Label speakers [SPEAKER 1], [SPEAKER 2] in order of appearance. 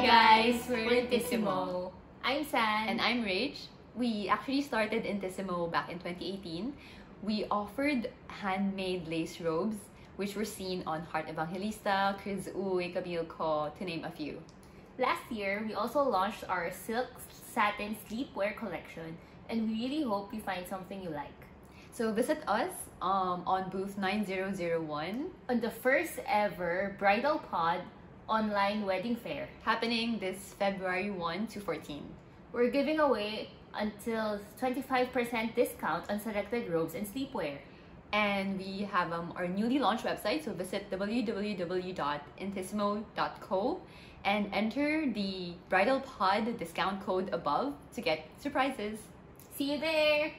[SPEAKER 1] Intissimo. I'm San.
[SPEAKER 2] And I'm Rach. We actually started Intissimo back in 2018. We offered handmade lace robes, which were seen on Heart Evangelista, Kryz Uy, Camille Co, to name a few.
[SPEAKER 1] Last year, we also launched our silk satin sleepwear collection, and we really hope you find something you like.
[SPEAKER 2] So visit us um, on booth 9001
[SPEAKER 1] On the first ever Bridal Pod online wedding fair,
[SPEAKER 2] happening this February 1 to 14.
[SPEAKER 1] we're giving away until 25% discount on selected robes and sleepwear.
[SPEAKER 2] And we have um, our newly launched website, so visit www.intissimo.co and enter the Bridal Pod discount code above to get surprises.
[SPEAKER 1] See you there!